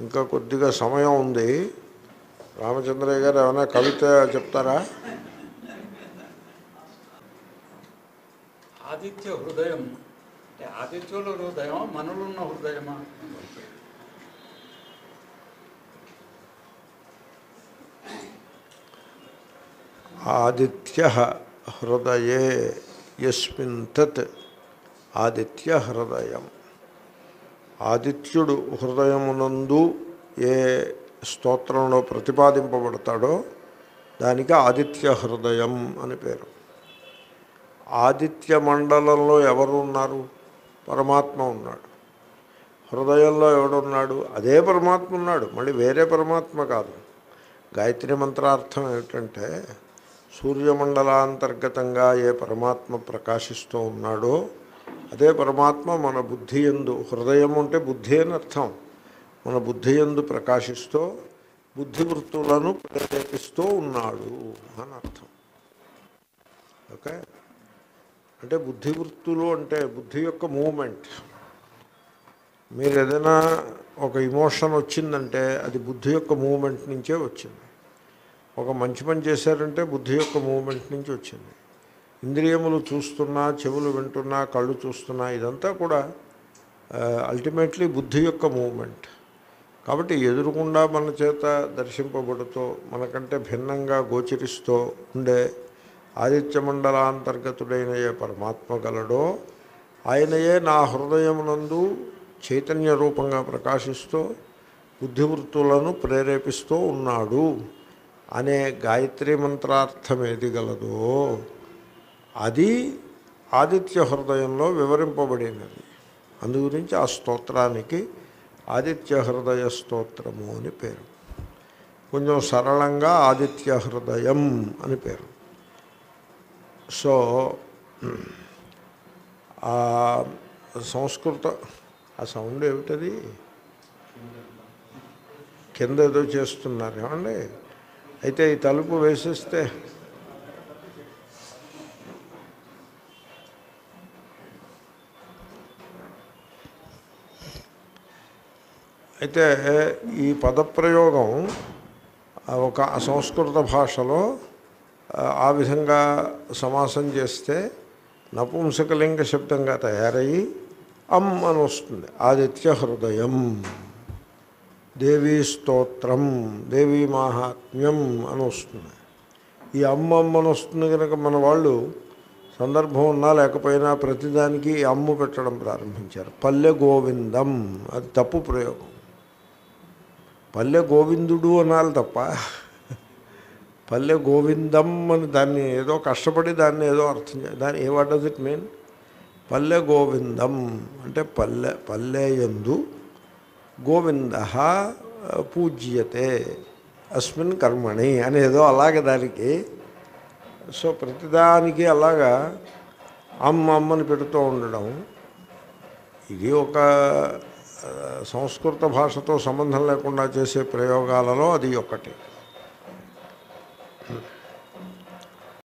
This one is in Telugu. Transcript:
ఇంకా కొద్దిగా సమయం ఉంది. రామచంద్రయ్య గారు ఏమైనా కవిత చెప్తారా? ఆదిత్య హృదయం. అంటే ఆదిత్యుల హృదయం మనలున్న హృదయమా? ఆదిత్య హృదయే యస్మిన్ తత్ ఆదిత్య హృదయం. ఆదిత్యుడు హృదయమునందు ఏ స్తోత్రంలో ప్రతిపాదింపబడతాడో దానికి ఆదిత్య హృదయం అని పేరు. ఆదిత్య మండలంలో ఎవరు ఉన్నారు పరమాత్మ ఉన్నాడు. హృదయంలో ఎవడున్నాడు? అదే పరమాత్మ ఉన్నాడు. మళ్ళీ వేరే పరమాత్మ కాదు. గాయత్రి మంత్రార్థం ఏమిటంటే సూర్యమండలాంతర్గతంగా ఏ పరమాత్మ ప్రకాశిస్తూ ఉన్నాడో అదే పరమాత్మ మన బుద్ధి ఎందు హృదయం అంటే బుద్ధి అని అర్థం. మన బుద్ధి ఎందు ప్రకాశిస్తూ బుద్ధి వృత్తులను ప్రేరేపిస్తూ ఉన్నాడు అని అర్థం. ఓకే? అంటే బుద్ధి వృత్తులు అంటే బుద్ధి యొక్క మూమెంట్. మీరు ఏదైనా ఒక ఇమోషన్ వచ్చిందంటే అది బుద్ధి యొక్క మూమెంట్ నుంచే వచ్చింది. ఒక మంచి పని చేశారంటే బుద్ధి యొక్క మూమెంట్ నుంచి వచ్చింది. ఇంద్రియములు చూస్తున్నా చెవులు వింటున్నా కళ్ళు చూస్తున్నా ఇదంతా కూడా అల్టిమేట్లీ బుద్ధి యొక్క మూమెంట్ కాబట్టి ఎదురుకుండా మన చేత దర్శింపబడుతూ మనకంటే భిన్నంగా గోచరిస్తూ ఉండే ఆదిత్య మండలాంతర్గతుడైన ఏ పరమాత్మ గలడో ఆయనయే నా హృదయమునందు చైతన్య రూపంగా ప్రకాశిస్తూ బుద్ధివృత్తులను ప్రేరేపిస్తూ ఉన్నాడు. అనే గాయత్రి మంత్రార్థం ఏది గలదో అది ఆదిత్య హృదయంలో వివరింపబడినది. అందు గురించి ఆ స్తోత్రానికి ఆదిత్య హృదయ స్తోత్రము అని పేరు. కొంచెం సరళంగా ఆదిత్య హృదయం అని పేరు. సో ఆ సంస్కృత ఆ సౌండ్ ఏమిటది? కింద ఏదో చేస్తున్నారు ఏమండి? అయితే ఈ తలుపు వేసేస్తే అయితే ఈ పదప్రయోగం ఒక సంస్కృత భాషలో ఆ, విధంగా సమాసం చేస్తే నపుంసకలింగ శబ్దంగా తయారయ్యి అమ్ అని వస్తుంది. ఆదిత్య హృదయం. దేవీ స్తోత్రం దేవీ మాహాత్మ్యం అని వస్తుంది. ఈ అమ్మ అని వస్తుంది కనుక మన వాళ్ళు సందర్భం ఉన్నా లేకపోయినా ప్రతిదానికి అమ్ము పెట్టడం ప్రారంభించారు. పల్లె గోవిందం. అది తప్పు ప్రయోగం. పల్లె గోవిందుడు అనాలి తప్ప పల్లె గోవిందం అని దాన్ని ఏదో కష్టపడి దాన్ని ఏదో అర్థం చే దాన్ని ఏ వాట్ డస్ ఇట్ మీన్? పల్లె గోవిందం అంటే పల్లె పల్లె యందు గోవింద పూజ్యతే అస్మిన్ కర్మణి అని ఏదో అలాగే దానికి. సో ప్రతిదానికి అలాగా అమ్మ అమ్మని పెడుతూ ఉండడం ఇది ఒక సంస్కృత భాషతో సంబంధం లేకుండా చేసే ప్రయోగాలలో అది ఒకటి